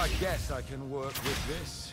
I guess I can work with this.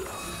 Blood.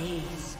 Destroyed.